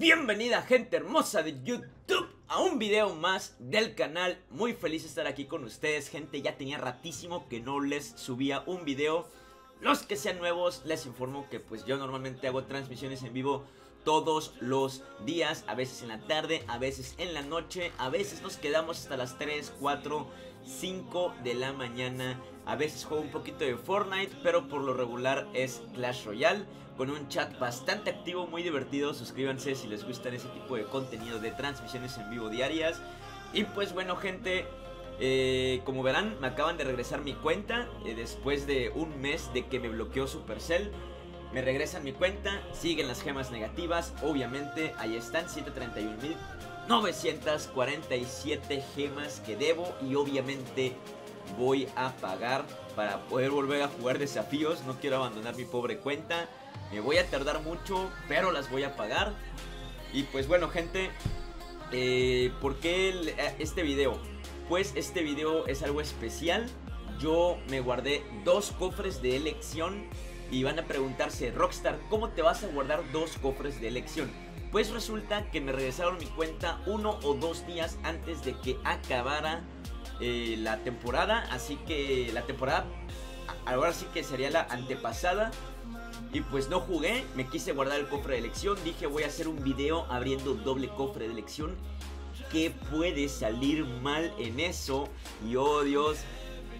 Bienvenida gente hermosa de YouTube a un video más del canal. Muy feliz de estar aquí con ustedes gente, ya tenía ratísimo que no les subía un video. Los que sean nuevos les informo que pues yo normalmente hago transmisiones en vivo todos los días, a veces en la tarde, a veces en la noche, a veces nos quedamos hasta las 3, 4, 5 de la mañana, a veces juego un poquito de Fortnite, pero por lo regular es Clash Royale con un chat bastante activo, muy divertido. Suscríbanse si les gusta ese tipo de contenido de transmisiones en vivo diarias. Y pues bueno, gente, eh, como verán, me acaban de regresar mi cuenta eh, después de un mes de que me bloqueó Supercell. Me regresan mi cuenta, siguen las gemas negativas, obviamente ahí están 131.947 gemas que debo y obviamente voy a pagar para poder volver a jugar desafíos. No quiero abandonar mi pobre cuenta. Me voy a tardar mucho, pero las voy a pagar. Y pues bueno, gente, eh, ¿por qué eh, este video? Pues este video es algo especial. Yo me guardé dos cofres de elección y van a preguntarse, Rockstar, ¿cómo te vas a guardar dos cofres de elección? Pues resulta que me regresaron mi cuenta uno o dos días antes de que acabara eh, la temporada. Así que la temporada, ahora sí que sería la antepasada. Y pues no jugué, me quise guardar el cofre de elección. Dije voy a hacer un video abriendo doble cofre de elección. ¿Qué puede salir mal en eso? Y oh Dios,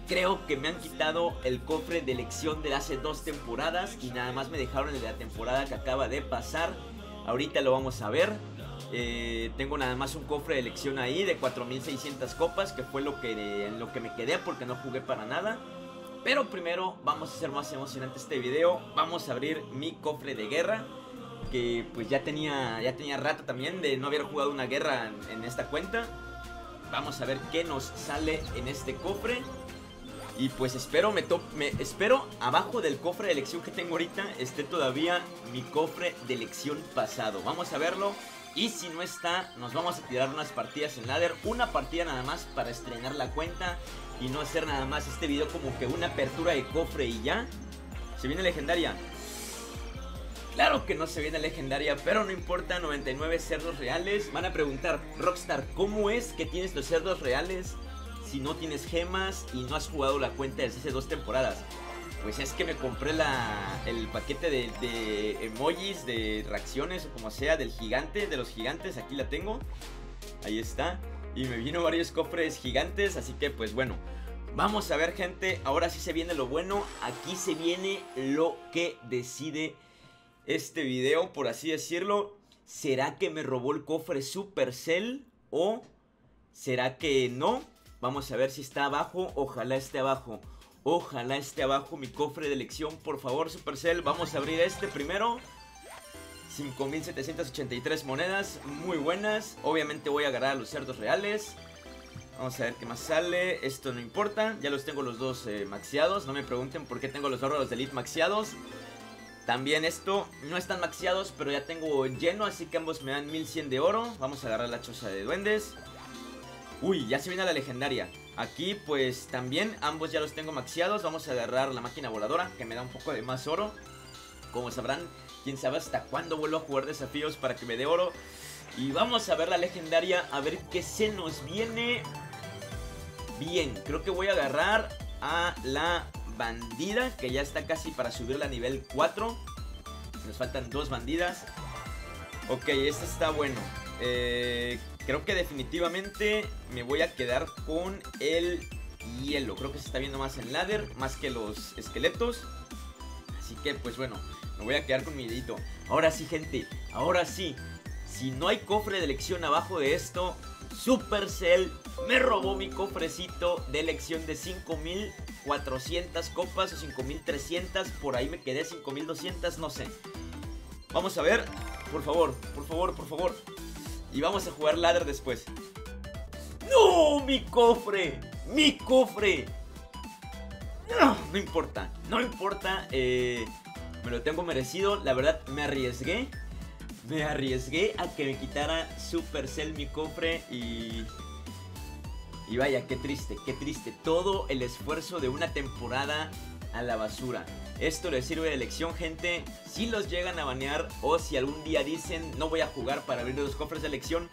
creo que me han quitado el cofre de elección de hace dos temporadas. Y nada más me dejaron el de la temporada que acaba de pasar. Ahorita lo vamos a ver. Eh, tengo nada más un cofre de elección ahí de 4600 copas, que fue lo que, en lo que me quedé porque no jugué para nada. Pero primero vamos a hacer más emocionante este video. Vamos a abrir mi cofre de guerra. Que pues ya tenía, ya tenía rato también de no haber jugado una guerra en, esta cuenta. Vamos a ver qué nos sale en este cofre. Y pues espero, me, me espero abajo del cofre de elección que tengo ahorita esté todavía mi cofre de elección pasado. Vamos a verlo. Y si no está, nos vamos a tirar unas partidas en ladder. Una partida nada más para estrenar la cuenta y no hacer nada más este video como que una apertura de cofre y ya. ¿Se viene legendaria? Claro que no se viene legendaria, pero no importa, 99 cerdos reales. Van a preguntar, Rockstar, ¿cómo es que tienes los cerdos reales si no tienes gemas y no has jugado la cuenta desde hace dos temporadas? Pues es que me compré la, el paquete de, de emojis, de reacciones o como sea, del gigante, de los gigantes, aquí la tengo. Ahí está. Y me vino varios cofres gigantes, así que pues bueno. Vamos a ver gente, ahora sí se viene lo bueno. Aquí se viene lo que decide este video, por así decirlo. ¿Será que me robó el cofre Supercell? ¿O será que no? Vamos a ver si está abajo, ojalá esté abajo. Ojalá esté abajo mi cofre de elección, por favor Supercell. Vamos a abrir este primero. 5.783 monedas, muy buenas. Obviamente voy a agarrar a los cerdos reales. Vamos a ver qué más sale. Esto no importa, ya los tengo los dos eh, maxiados. No me pregunten por qué tengo los órganos de elite maxiados. También esto no están maxiados, pero ya tengo lleno, así que ambos me dan 1100 de oro. Vamos a agarrar la choza de duendes. Uy, ya se viene la legendaria. Aquí pues también ambos ya los tengo maxiados. Vamos a agarrar la máquina voladora, que me da un poco de más oro. Como sabrán, Quién sabe hasta cuándo vuelvo a jugar desafíos para que me dé oro. Y vamos a ver la legendaria, a ver qué se nos viene. Bien, creo que voy a agarrar a la bandida, que ya está casi para subirla a nivel 4. Nos faltan dos bandidas. Ok, este está bueno. Eh, creo que definitivamente me voy a quedar con el hielo. Creo que se está viendo más en ladder, más que los esqueletos. Así que pues bueno, me voy a quedar con mi dedito. Ahora sí, gente. Ahora sí. Si no hay cofre de elección abajo de esto, Supercell me robó mi cofrecito de elección de 5400 copas o 5300. Por ahí me quedé 5200, no sé. Vamos a ver. Por favor, por favor, por favor. Y vamos a jugar ladder después. ¡No! ¡Mi cofre! ¡Mi cofre! No, no importa, no importa. Eh, me lo tengo merecido. La verdad, me arriesgué. Me arriesgué a que me quitara Supercell mi cofre y... Y vaya, qué triste, qué triste. Todo el esfuerzo de una temporada a la basura. Esto les sirve de lección, gente. Si los llegan a banear o si algún día dicen no voy a jugar para abrir los cofres de elección,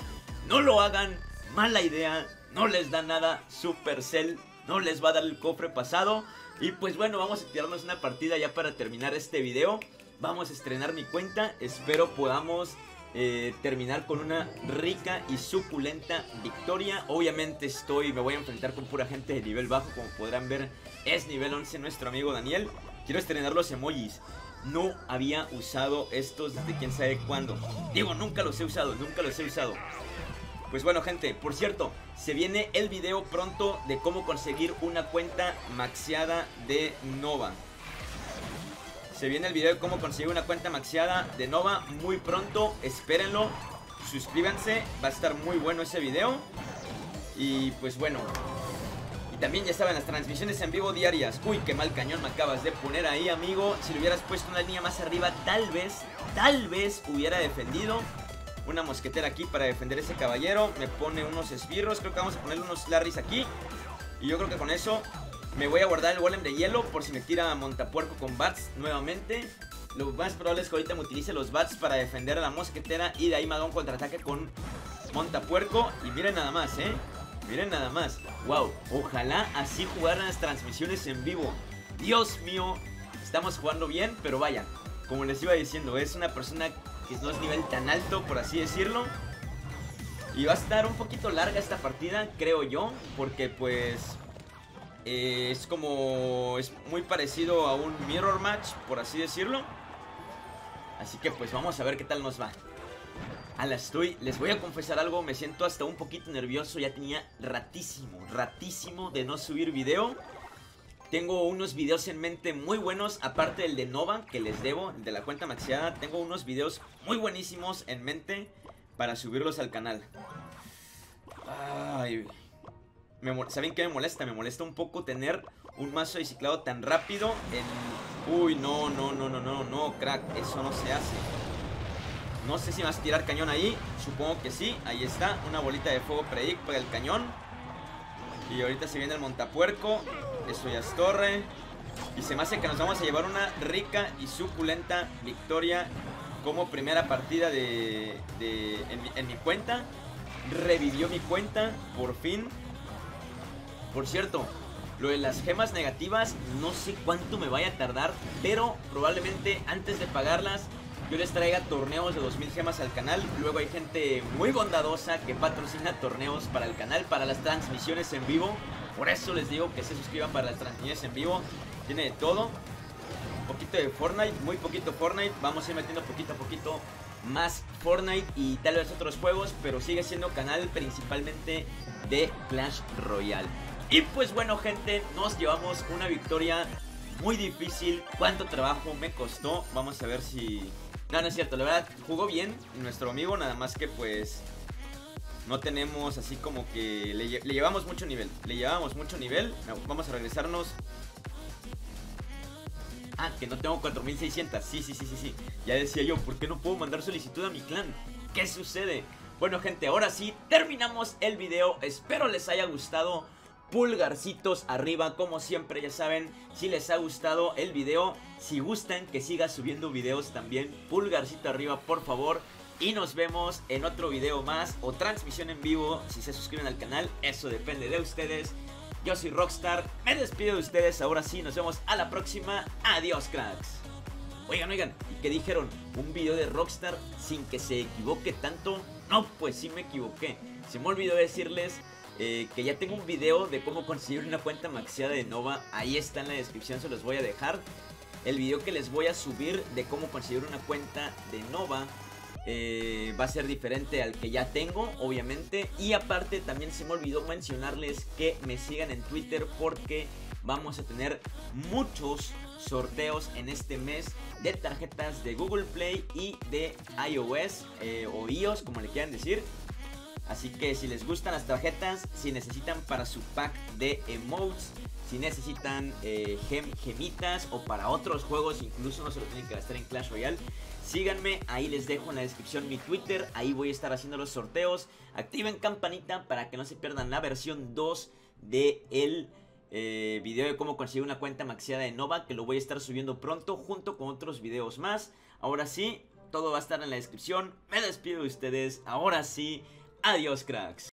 no lo hagan. Mala idea. No les da nada. Supercell no les va a dar el cofre pasado. Y pues bueno, vamos a tirarnos una partida ya para terminar este video. Vamos a estrenar mi cuenta. Espero podamos eh, terminar con una rica y suculenta victoria. Obviamente estoy, me voy a enfrentar con pura gente de nivel bajo, como podrán ver, es nivel 11 nuestro amigo Daniel. Quiero estrenar los emojis. No había usado estos desde quién sabe cuándo. Digo, nunca los he usado, nunca los he usado. Pues bueno gente, por cierto, se viene el video pronto de cómo conseguir una cuenta maxiada de Nova. Se viene el video de cómo conseguir una cuenta maxiada de Nova muy pronto, espérenlo, suscríbanse, va a estar muy bueno ese video. Y pues bueno, también ya saben las transmisiones en vivo diarias. Uy, qué mal cañón me acabas de poner ahí, amigo. Si le hubieras puesto una línea más arriba, tal vez, tal vez hubiera defendido. Una mosquetera aquí para defender ese caballero. Me pone unos esbirros. Creo que vamos a ponerle unos larrys aquí. Y yo creo que con eso me voy a guardar el golem de hielo por si me tira montapuerco con bats nuevamente. Lo más probable es que ahorita me utilice los bats para defender a la mosquetera y de ahí me haga un contraataque con montapuerco. Y miren nada más, ¿eh? Miren nada más. Wow, ojalá así jugaran las transmisiones en vivo. Dios mío, estamos jugando bien, pero vaya, como les iba diciendo, es una persona que no es nivel tan alto, por así decirlo. Y va a estar un poquito larga esta partida, creo yo, porque pues eh, es como es muy parecido a un mirror match, por así decirlo. Así que pues vamos a ver qué tal nos va. Ala, estoy, les voy a confesar algo, me siento hasta un poquito nervioso, ya tenía ratísimo, ratísimo de no subir video. Tengo unos videos en mente muy buenos, aparte del de Nova, que les debo, de la cuenta maxiada. Tengo unos videos muy buenísimos en mente para subirlos al canal. Ay, ¿Saben qué me molesta? Me molesta un poco tener un mazo de ciclado tan rápido en... Uy, no, no, no, no, no, no, crack, eso no se hace. No sé si vas a tirar cañón ahí. Supongo que sí. Ahí está. Una bolita de fuego predict para el cañón. Y ahorita se viene el montapuerco. Eso ya es torre. Y se me hace que nos vamos a llevar una rica y suculenta victoria como primera partida de, en, en mi cuenta. Revivió mi cuenta, por fin. Por cierto, lo de las gemas negativas no sé cuánto me vaya a tardar, pero probablemente antes de pagarlas yo les traiga torneos de 2000 gemas al canal. Luego hay gente muy bondadosa que patrocina torneos para el canal, para las transmisiones en vivo. Por eso les digo que se suscriban para las transmisiones en vivo. Tiene de todo. Un poquito de Fortnite, muy poquito Fortnite. Vamos a ir metiendo poquito a poquito más Fortnite y tal vez otros juegos, pero sigue siendo canal principalmente de Clash Royale. Y pues bueno gente, nos llevamos una victoria muy difícil. ¿Cuánto trabajo me costó? Vamos a ver si no, no es cierto, la verdad jugó bien nuestro amigo, nada más que pues no tenemos así como que le, llevamos mucho nivel, le llevamos mucho nivel, vamos a regresarnos. Ah, que no tengo 4600, sí, sí, sí, sí, sí, ya decía yo, ¿por qué no puedo mandar solicitud a mi clan? ¿Qué sucede? Bueno gente, ahora sí, terminamos el video, espero les haya gustado pulgarcitos arriba. Como siempre ya saben si les ha gustado el video si gustan que siga subiendo videos también pulgarcito arriba por favor. Y nos vemos en otro video más o transmisión en vivo. Si se suscriben al canal eso depende de ustedes. Yo soy Rockstar me despido de ustedes. Ahora sí nos vemos a la próxima. Adiós cracks. Oigan oigan y qué dijeron un video de Rockstar sin que se equivoque tanto. No pues sí me equivoqué. Se me olvidó decirles eh, que ya tengo un video de cómo conseguir una cuenta maxiada de Nova. Ahí está en la descripción, se los voy a dejar. El video que les voy a subir de cómo conseguir una cuenta de Nova eh, va a ser diferente al que ya tengo, obviamente. Y aparte también se me olvidó mencionarles que me sigan en Twitter porque vamos a tener muchos sorteos en este mes de tarjetas de Google Play y de iOS eh, o iOS, como le quieran decir. Así que si les gustan las tarjetas, si necesitan para su pack de emotes, si necesitan eh, gemitas o para otros juegos, incluso no se lo tienen que gastar en Clash Royale, síganme, ahí les dejo en la descripción mi Twitter, ahí voy a estar haciendo los sorteos. Activen campanita para que no se pierdan la versión 2 de el eh, video de cómo conseguir una cuenta maxiada de Nova, que lo voy a estar subiendo pronto junto con otros videos más. Ahora sí, todo va a estar en la descripción. Me despido de ustedes. Ahora sí, adiós cracks.